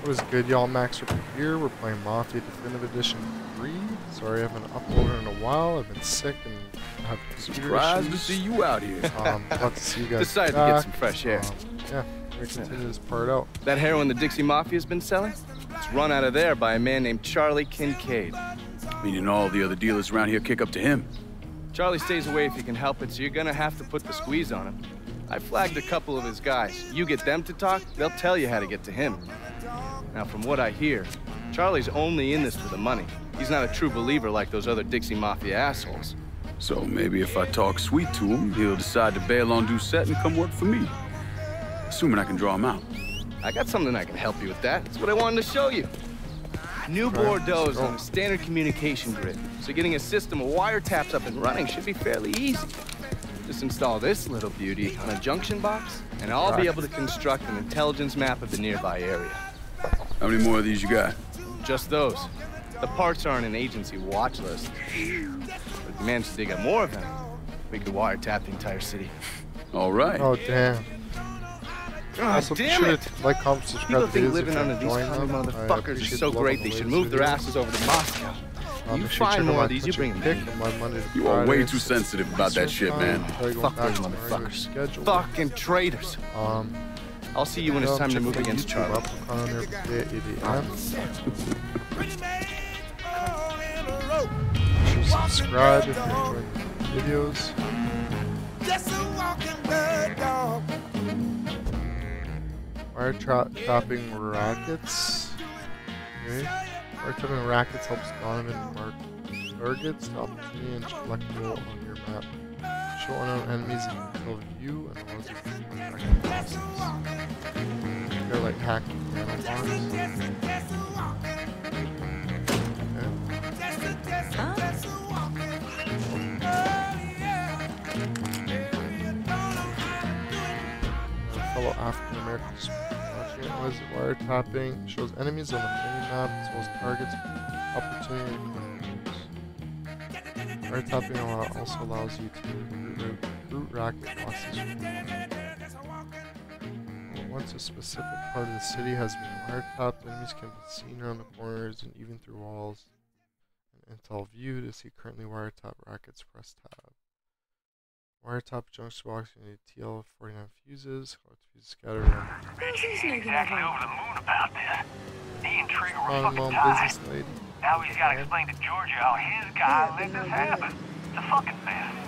What is good, y'all? Max Ripper here. We're playing Mafia Definitive Edition 3. Sorry I haven't uploaded in a while. I've been sick and have computer Surprised to see you out here. Um, glad to see you guys Decided to get some fresh air. Um, yeah, we're gonna continue this part out. That heroin the Dixie Mafia's been selling? It's run out of there by a man named Charlie Kincaid. Meaning all the other dealers around here kick up to him. Charlie stays away if he can help it, so you're gonna have to put the squeeze on him. I flagged a couple of his guys. You get them to talk, they'll tell you how to get to him. Now, from what I hear, Charlie's only in this for the money. He's not a true believer like those other Dixie Mafia assholes. So maybe if I talk sweet to him, he'll decide to bail on Doucette and come work for me. Assuming I can draw him out. I got something I can help you with that. That's what I wanted to show you. New Right, Bordeaux's let's on oh. a standard communication grid, so getting a system of wiretaps up and running should be fairly easy. Just install this little beauty on a junction box, and I'll be able to construct an intelligence map of the nearby area. How many more of these you got? Just those. The parts are on an agency watch list. But if you manage to dig up more of them, we could wiretap the entire city. All right. Oh, damn. God also, be damn sure it! like, comment, subscribe People think living under these kind of motherfuckers is so great on they should move their asses over to Moscow. You make sure find more of these, you bring them Kick my Monday You are way too sensitive about that shit, man. Probably going Fuck those to my motherfuckers. schedule. Fucking traitors. Um, I'll see you when it's um, time to move against Charlie. Apple on there every day at 8 a.m. Make sure to subscribe if you're enjoying the videos. Wire tra trapping rackets. Okay. Trapping rackets helps Donovan mark targets, the opportunity, and collectible on your map. Show unknown enemies in of view and allows you to racket. They're like hacking. Okay. African Americans was wiretapping shows enemies on the mini-map as well as targets, opportunity enemies. Wiretapping also allows you to recruit racket bosses Once a specific part of the city has been wiretapped, enemies can be seen around the corners and even through walls. In Intel view to see currently wiretap rackets, press tab. Wiretap junction box, you need TL49 fuses, collect fuses scattered around. exactly over the moon about this. He and Trigger were Fine fucking mom tied. Now he's gotta explain to Georgia how his guy let this happen. It's a fucking mess.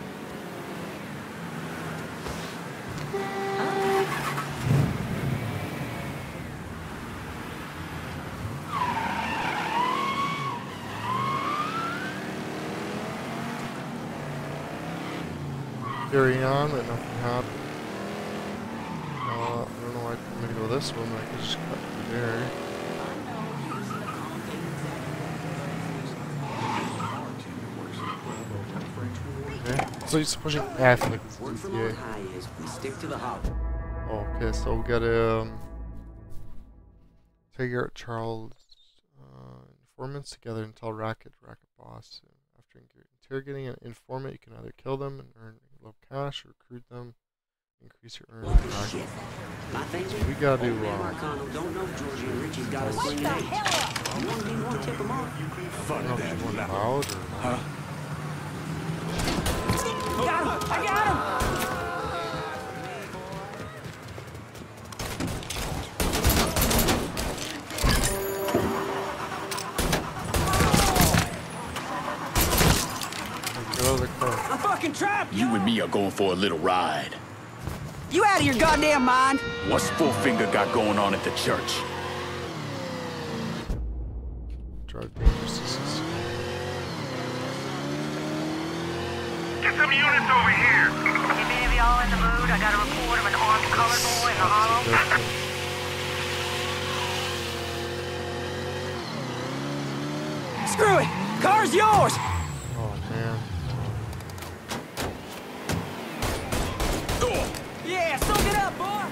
Carry on, let nothing happen. Uh, I don't know why I'm gonna go this one, I can just cut through there. Okay, so he's pushing F like it's GTA. on high is we stick to the. Okay, so we gotta um, take out Charles uh, informants together and tell Racket, Racket boss. After interrogating an informant, you can either kill them and earn low cash, recruit them, increase your earnings. What in the Racket. shit? My things We gotta do, man um, Marcano don't know Georgie and Richie's got a swing age. You want me to tip them off? I don't know if he's going loud or Got him! I got him! You and me are going for a little ride. You out of your goddamn mind? What's Fourfinger got going on at the church? Drive dangerous. Get some units over here. If any of y'all in the mood, I got a report of an armed colored boy in the hollow. Screw it! Car's yours! Oh man. Yeah, soak it up, boy!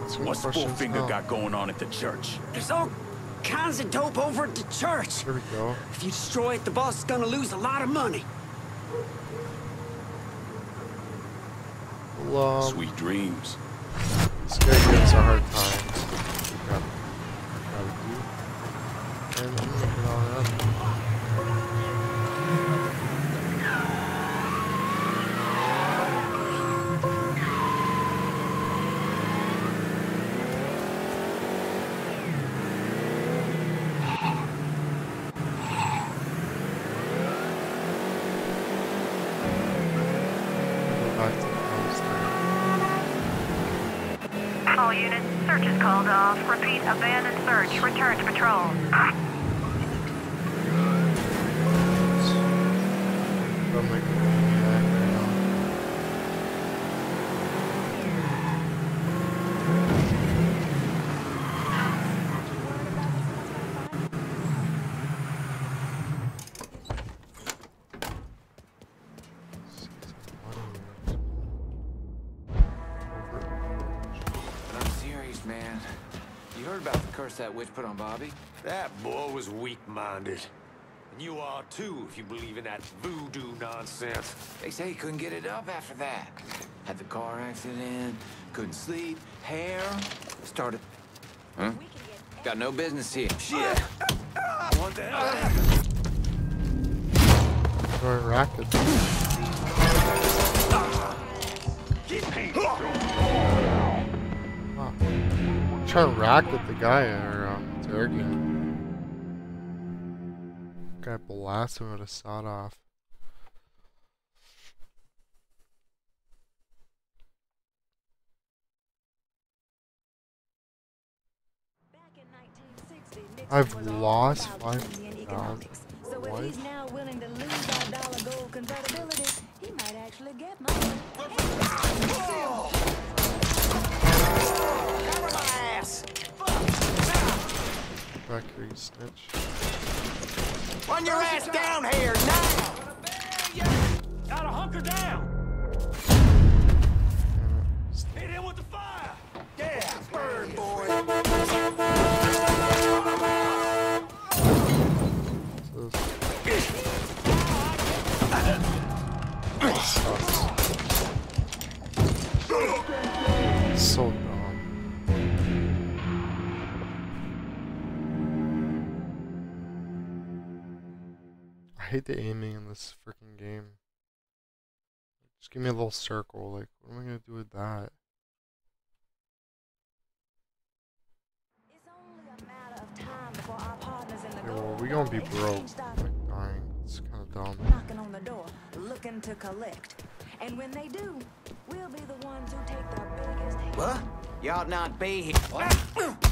That's what What's questions Fourfinger now. got going on at the church? There's all kinds of dope over at the church. Here we go. If you destroy it, the boss is gonna lose a lot of money. Well, um, Sweet dreams. This guy gives a hard time. Curse that witch put on Bobby? That boy was weak-minded. And you are too, if you believe in that voodoo nonsense. They say he couldn't get it up after that. Had the car accident, couldn't sleep, hair, started... Huh? Got no business here. Shit! What the hell happened? Throwing rackets. Huh. Trying to racket the guy or um, interrogate. Guy blasts him with a sawed off. I've lost five thousand. So if he's now willing to lose our dollar gold convertibility, he might actually get. Back here, you snitch. Run your ass down here now! Gotta hunker down! Hit him with the fire! Yeah, burn, boy! Hate the aiming in this freaking game. Just give me a little circle. Like, what am I gonna do with that? It's only a matter of time before our partners in the Yeah, well, we gonna be broke. Like dying. It's kind of dumb. knocking on the door, looking to collect. And when they do, we'll be the ones who take the biggest hit. What? You ought not be here.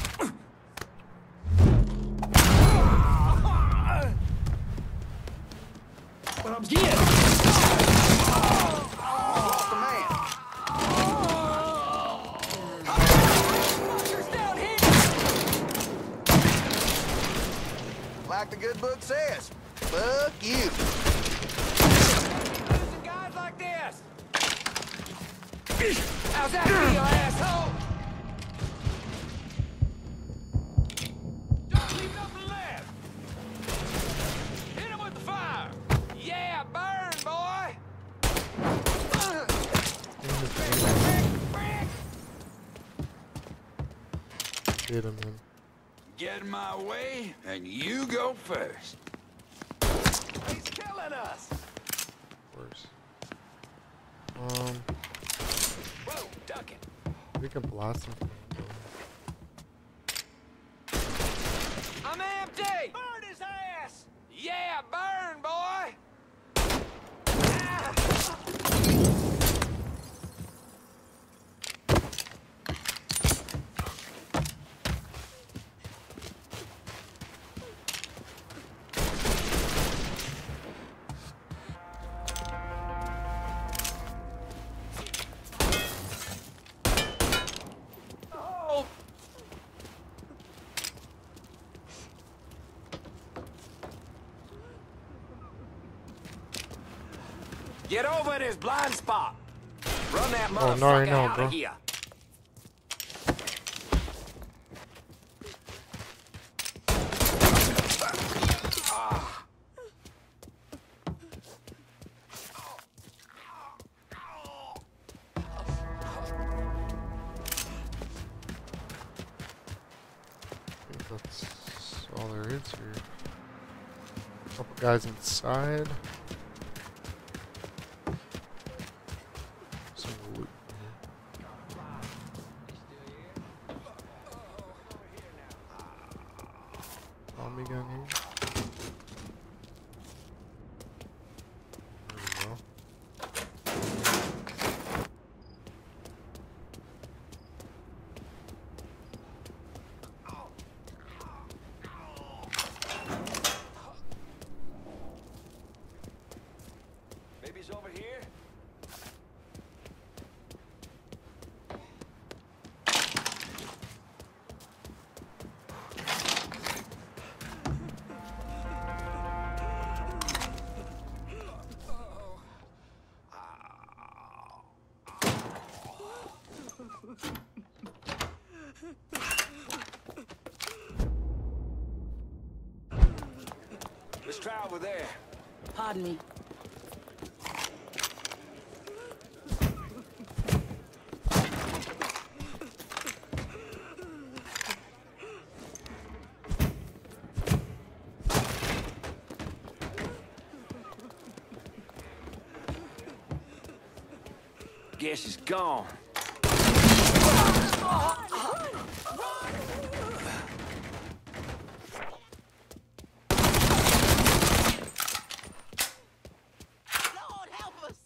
Get over this blind spot. Run that oh, no, no, out bro. of here. That's all there is here. Couple guys inside. Over there. Pardon me. Guess she's gone. Oh. Lord, help us!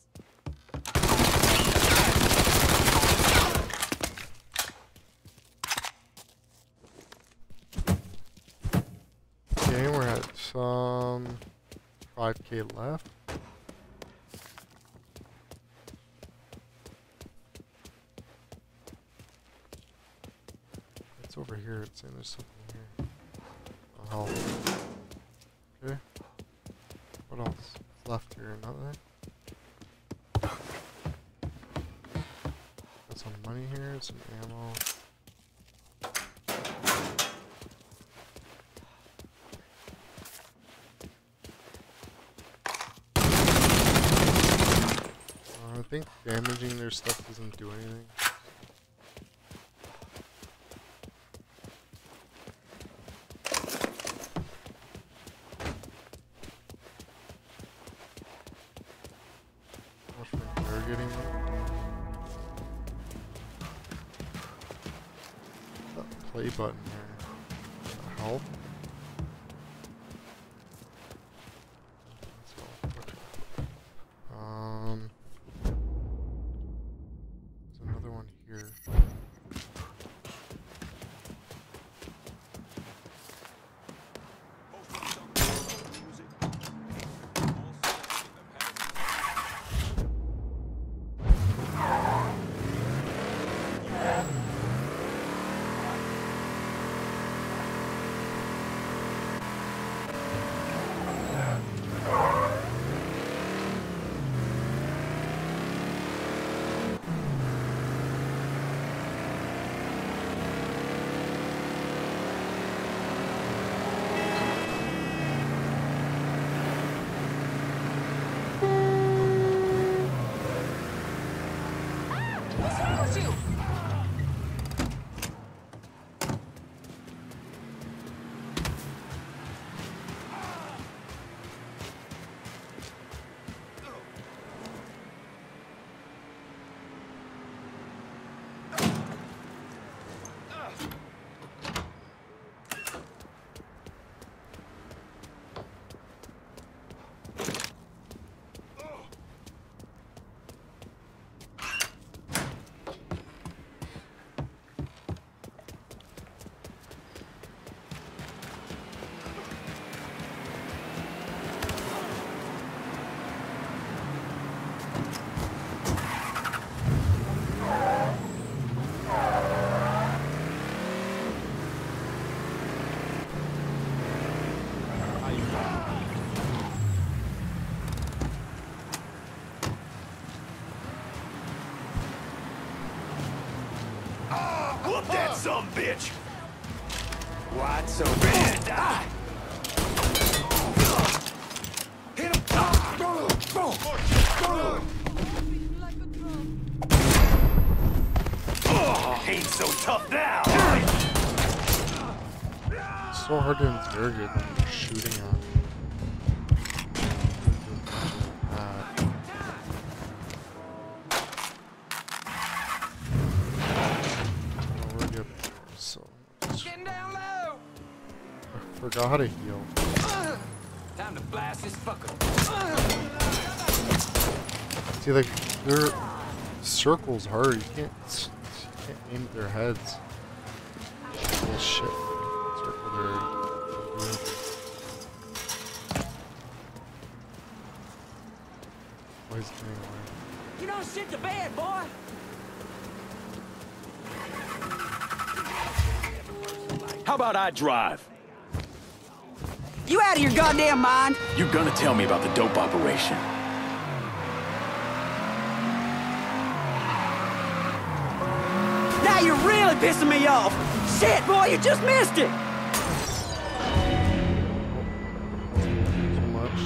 Okay, we're at some 5k left. It's over here. It's saying there's something here. Oh. Okay. What else? Left here? Nothing? Got some money here, some ammo. Uh, I think damaging their stuff doesn't do anything. Oh, play button. That help? So so hard to interrogate when you're shooting at. Already up there, so Getting down low. I forgot how to heal. Time to blast this fucker. See, like their circles hard. You can't, you can't aim at their heads. About I drive? You out of your goddamn mind? You're gonna tell me about the dope operation. Now you're really pissing me off. Shit, boy, you just missed it. So much.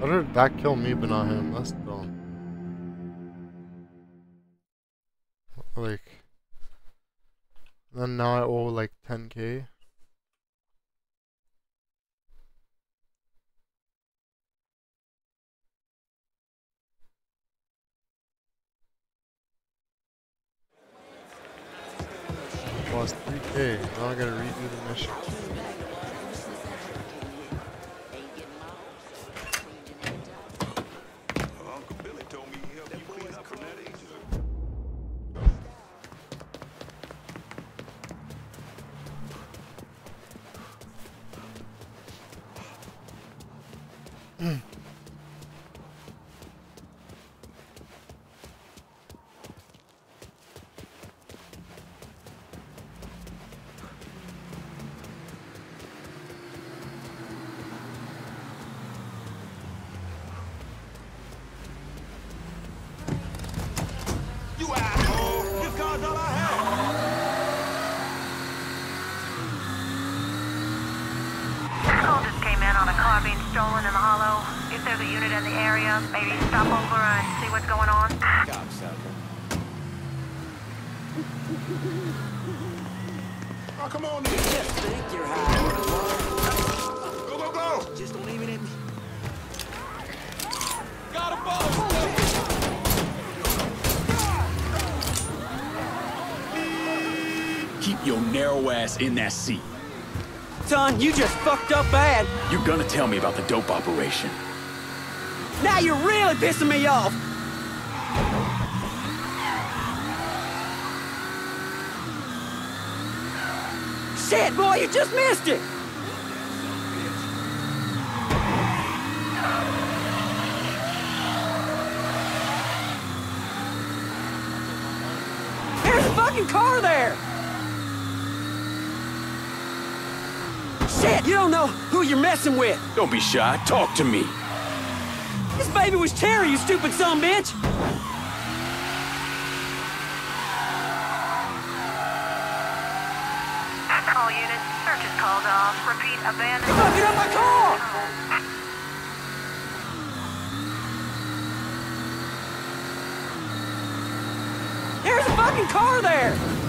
How did that kill me but not him? That's dumb. Like. Then now I owe like 10k. Lost 3k. Now I gotta redo the mission. You asshole! This car's all I have! Call just came in on a car being stolen in the hollow. If there's a unit in the area, maybe stop over and see what's going on. Cocksucker. Oh, come on, You just think you're high. Go, go, go! Just don't aim it at me. Got a ball! Keep your narrow ass in that seat. Son, you just fucked up bad. You're gonna tell me about the dope operation. Now you're really pissing me off. Shit, boy, you just missed it. There's a fucking car there. Shit, you don't know who you're messing with. Don't be shy. Talk to me. This baby was Terry, you stupid son of a bitch! All units, search is called off. Repeat, abandoned. Fucking up my car! There's a fucking car there!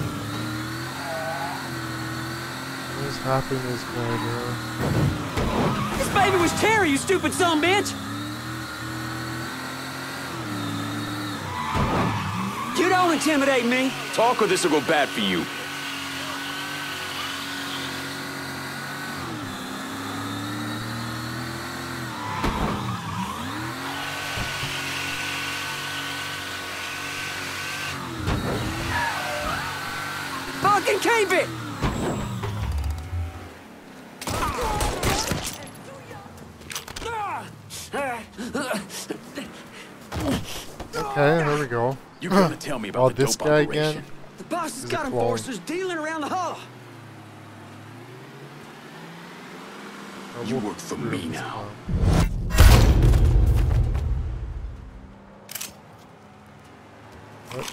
What is happening to this guy, bro? This baby was Terry, you stupid son bitch! You don't intimidate me! Talk or this will go bad for you. Fucking keep it! Okay, there we go. You're gonna tell me about Oh, the this dope guy operation. again? The boss has got it clone? enforcers dealing around the hall. Oh, you work for me now. What?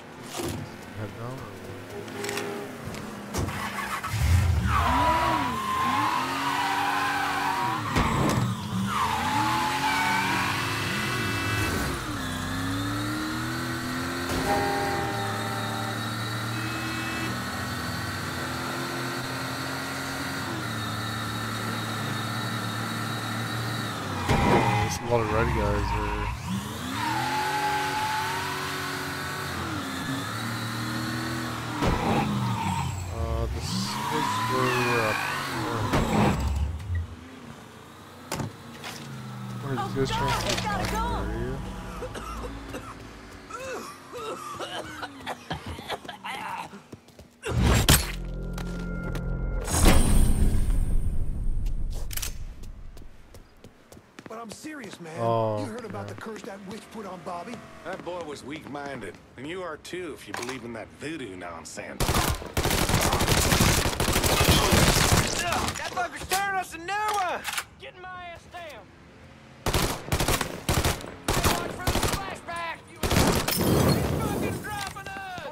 Head down a lot of red guys there. Uh, this is where we're up. Where are these guys that witch put on Bobby? That boy was weak-minded, and you are too if you believe in that voodoo nonsense. That fucker's tearing us a new one! Getting my ass down!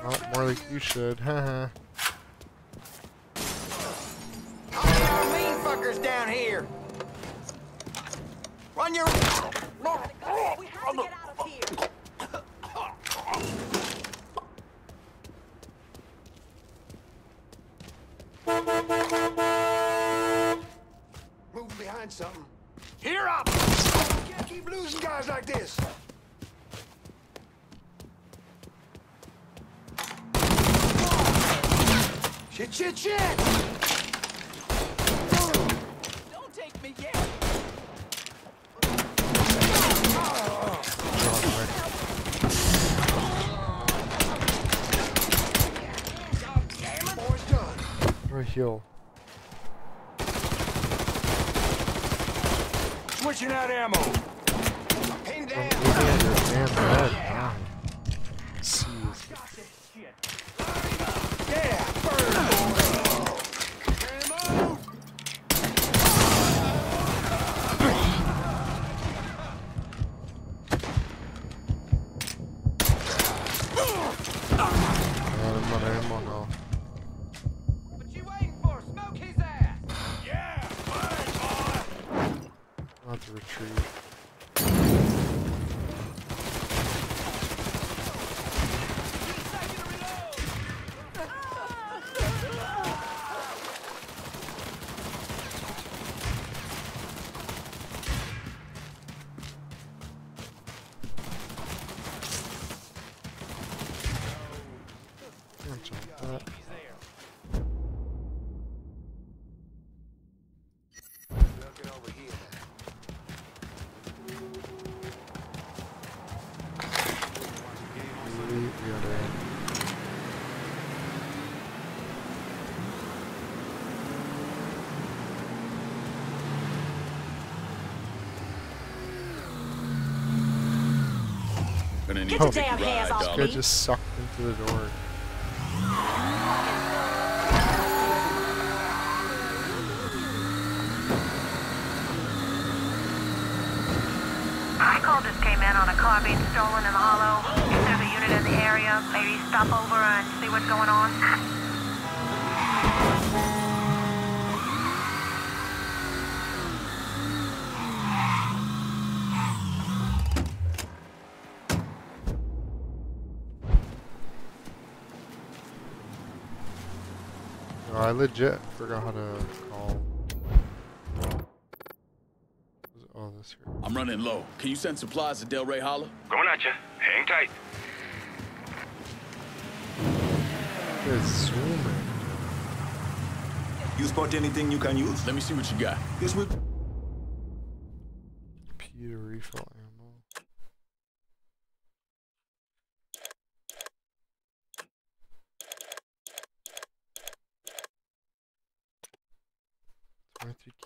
Oh, more like you should. Haha. All mean fuckers down here! Run your... Gonna Get your damn hands off This darling. guy just sucked into the door. Call just came in on a car being stolen in the hollow. If there's a unit in the area, maybe stop over and see what's going on. I legit forgot how to call. Oh, this here. I'm running low. Can you send supplies to Delray Hollow? Going at you. Hang tight. It's zooming. You spot anything you can use? Let me see what you got. This would. P to refill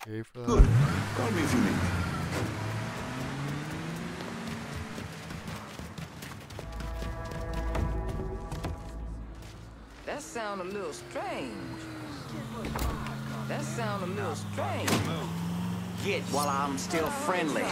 ammo. Twenty-three K for that. Good. Call me if you need me. That sound a little strange. That sound a little strange. Get while I'm still friendly.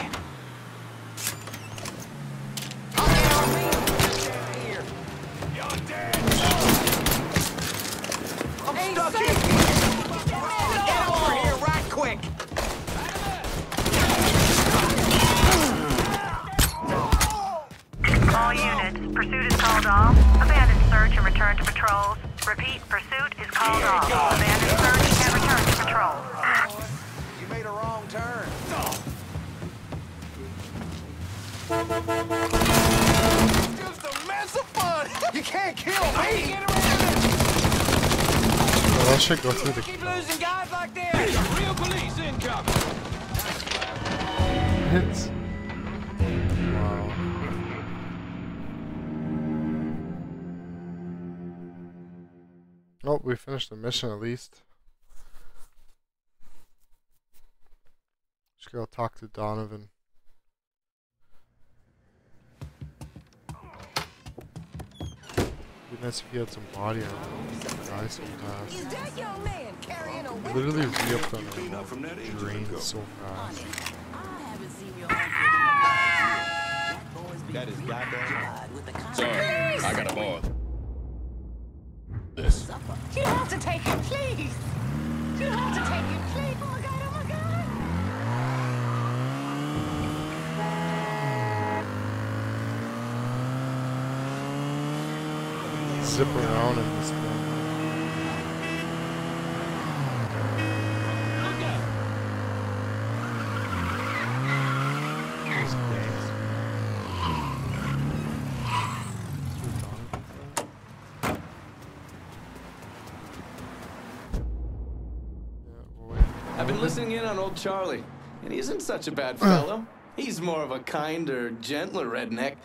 Go through the Keep losing guys like this. Real police incoming. hits. Wow. Oh, we finished the mission at least. Just gotta talk to Donovan. Be nice if he had some body armor. Die so fast. Is that young man carrying a Literally re-upped on him. Drained so fast. Ah! That is goddamn Sorry, I got a ball. This. You have to take it, please. You have to take it, please. Oh my god, oh my god. Zip around in this thing. Been listening in on old Charlie, and he isn't such a bad fellow. He's more of a kinder, gentler redneck.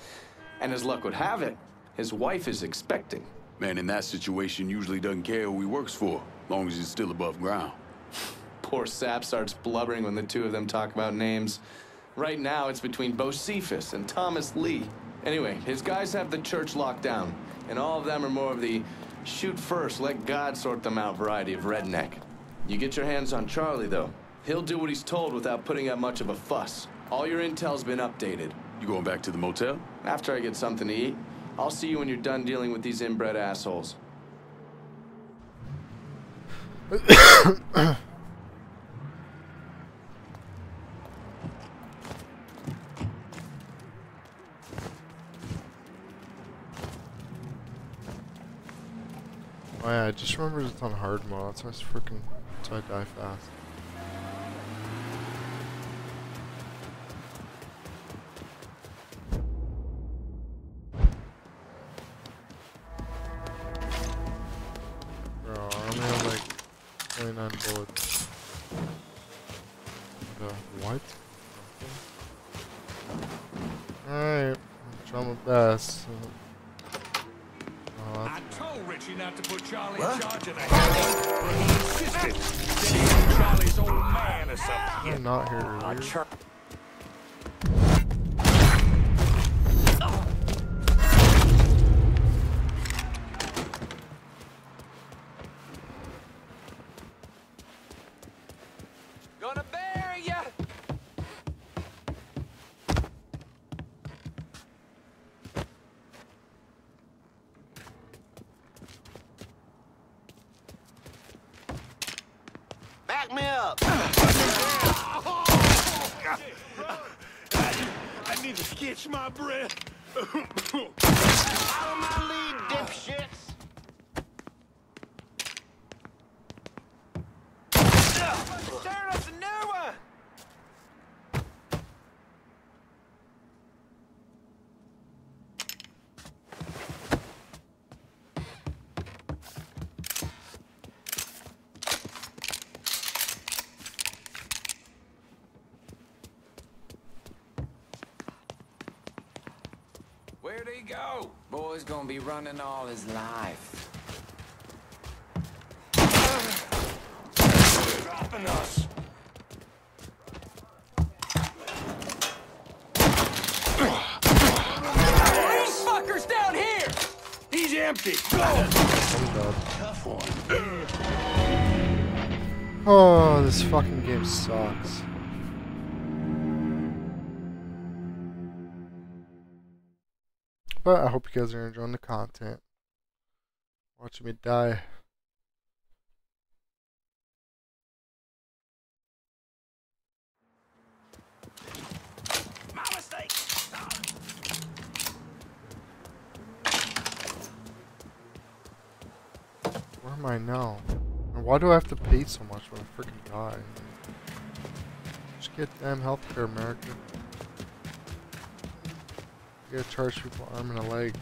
And as luck would have it, his wife is expecting. Man in that situation usually doesn't care who he works for, long as he's still above ground. Poor Sap starts blubbering when the two of them talk about names. Right now, it's between Bocephus and Thomas Lee. Anyway, his guys have the church locked down, and all of them are more of the shoot first, let God sort them out variety of redneck. You get your hands on Charlie, though. He'll do what he's told without putting up much of a fuss. All your intel's been updated. You going back to the motel? After I get something to eat, I'll see you when you're done dealing with these inbred assholes. Oh yeah, I just remember it's on hard mode. That's why it's freaking. Why I die fast. Bro, I only like 29 bullets. What? Alright, I'm my best. That's I told Richie not to put Charlie in charge of the house, but he insisted. Said he was Charlie's old man or something. I'm not here earlier. Gonna bury ya! Back me up. I need to catch my breath. Follow my lead, dipshits. Turn us a new one! Where'd go? Boy's gonna be running all his life. Dropping us. These fuckers down here! He's empty. Go! Tough one. Oh, this fucking game sucks. But I hope you guys are enjoying the content. Watching me die. My mistake. Where am I now? And why do I have to pay so much when I freaking die? Just get damn healthcare, America. You gotta charge people arm and a leg.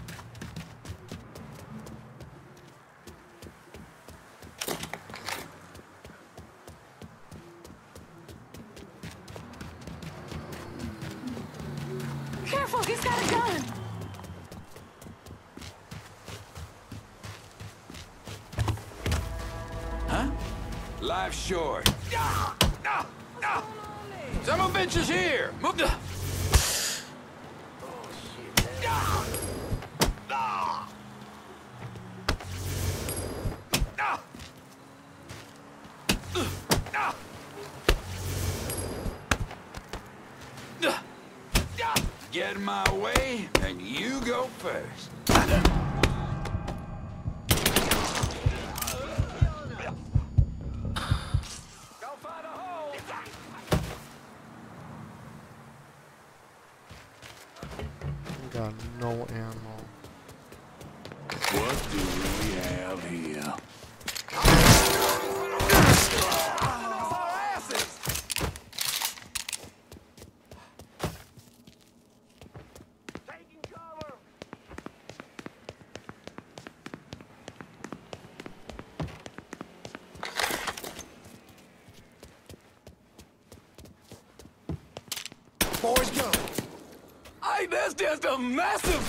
Just a massive.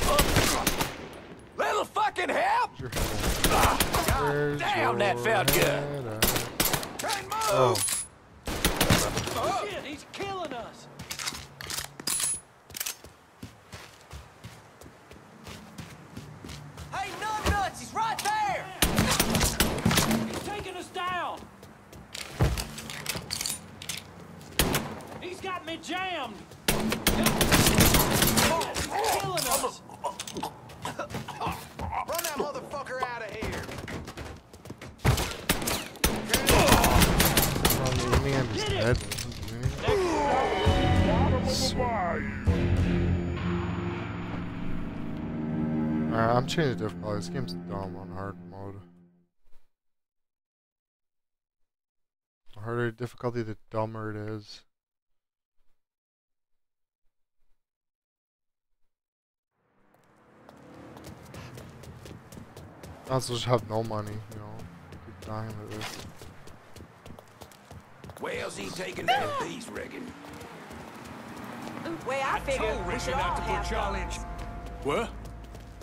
Little fucking help. Where's Damn, that felt good. Train move. Oh, This game's dumb on hard mode. The harder the difficulty, the dumber it is. I also just have no money, you know. Keep dying with this. Where's he taking them ah! bees, Regan? Way I figure we should all have Charlie in. What? I got it. I got it. Got a shallow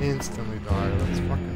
Instantly die. That's fucking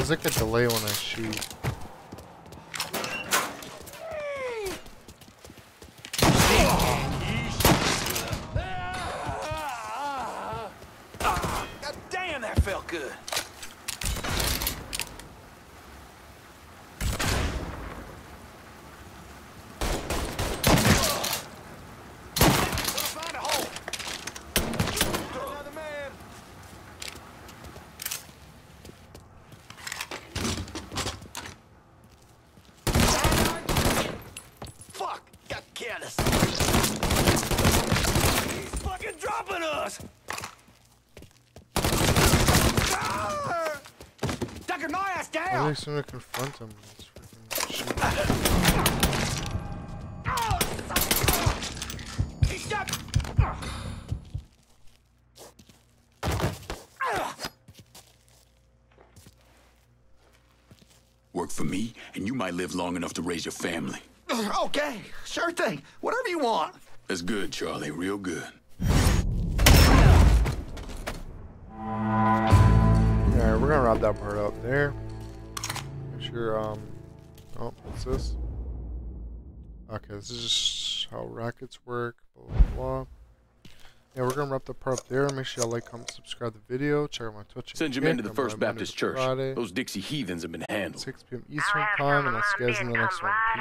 there's like a delay when I shoot. God damn, that felt good. Find a hole. Another man. Fuck! Got careless. He's fucking dropping us! Ah! Tucker my ass I down! really soon to confront him. Let's freaking shoot. Work for me, and you might live long enough to raise your family. Okay, sure thing. Whatever you want. That's good, Charlie. Real good. Alright, we're gonna wrap that part up there. Make sure, um, oh, what's this? Okay, this is just how rackets work, blah, blah, blah. Yeah, we're gonna wrap the part up there. Make sure y'all like, comment, subscribe the video. Check out my Twitch. Send your and men to the First Baptist Church. Friday, Those Dixie heathens have been handled. 6 p.m. Eastern time, and I'll see you guys in the next one. Peace.